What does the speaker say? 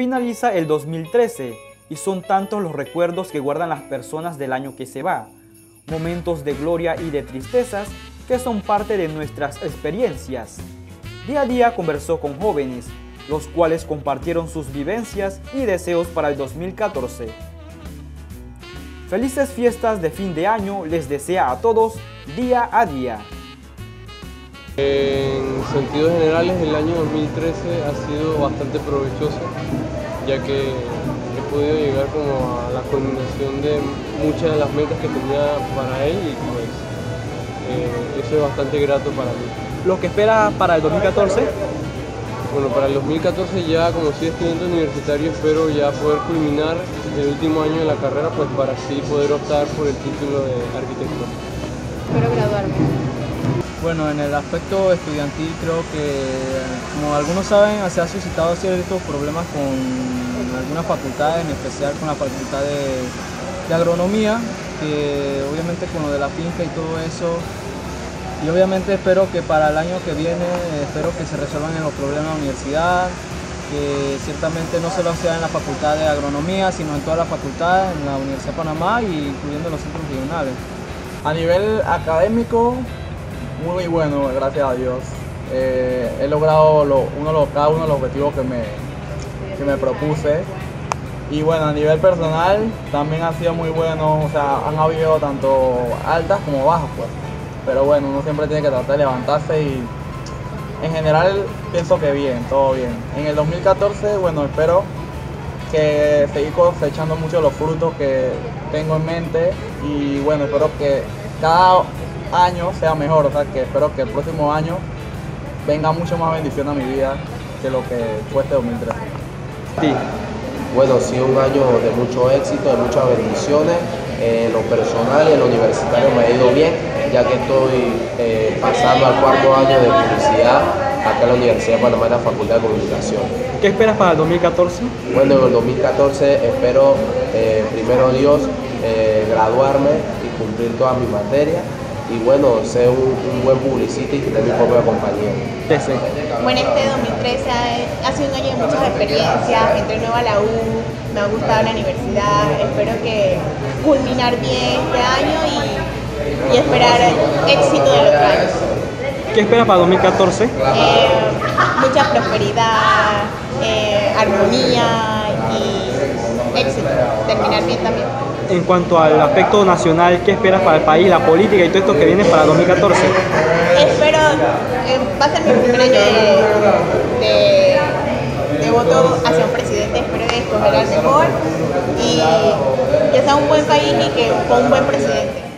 Finaliza el 2013 y son tantos los recuerdos que guardan las personas del año que se va. Momentos de gloria y de tristezas que son parte de nuestras experiencias. Día a día conversó con jóvenes, los cuales compartieron sus vivencias y deseos para el 2014. Felices fiestas de fin de año les desea a todos día a día. En sentidos generales el año 2013 ha sido bastante provechoso ya que he podido llegar como a la culminación de muchas de las metas que tenía para él y pues eh, eso es bastante grato para mí. ¿Lo que espera para el 2014? Bueno, para el 2014 ya como soy estudiante universitario espero ya poder culminar el último año de la carrera pues para así poder optar por el título de arquitecto. Espero graduarme. Bueno, en el aspecto estudiantil creo que, como algunos saben, se ha suscitado ciertos problemas con algunas facultades, en especial con la facultad de, agronomía, que obviamente con lo de la finca y todo eso, y obviamente espero que para el año que viene, espero que se resuelvan los problemas de la universidad, que ciertamente no solo sea en la facultad de agronomía, sino en toda la facultad, en la Universidad de Panamá, y incluyendo los centros regionales. A nivel académico, muy bueno, gracias a Dios. Eh, he logrado uno, cada uno de los objetivos que me, que me propuse. Y bueno, a nivel personal también ha sido muy bueno, o sea, han habido tanto altas como bajas, pues. Pero bueno, uno siempre tiene que tratar de levantarse y en general pienso que bien, todo bien. En el 2014, bueno, espero que seguir cosechando mucho los frutos que tengo en mente y bueno, espero que cada año sea mejor, o sea que espero que el próximo año venga mucho más bendición a mi vida que lo que fue este 2013. Sí. Bueno, sí, un año de mucho éxito, de muchas bendiciones. En lo personal y en lo universitario me ha ido bien, ya que estoy eh, pasando al cuarto año de publicidad acá en la Universidad de Panamá en la Facultad de Comunicación. ¿Qué esperas para el 2014? Bueno, en el 2014 espero, eh, primero Dios, eh, graduarme y cumplir todas mis materias y bueno, ser un, buen publicista y tener mi propia compañía. Bueno, este 2013 ha, sido un año de muchas experiencias, entré nuevo a la U, me ha gustado la universidad, espero que culminar bien este año y, esperar éxito de los años. ¿Qué esperas para 2014? Eh, mucha prosperidad, eh, armonía y éxito, terminar bien también en cuanto al aspecto nacional, ¿qué esperas para el país, la política y todo esto que viene para 2014? Espero, eh, va a ser mi primer año de, voto hacia un presidente, espero escoger al mejor y que sea un buen país y que con un buen presidente.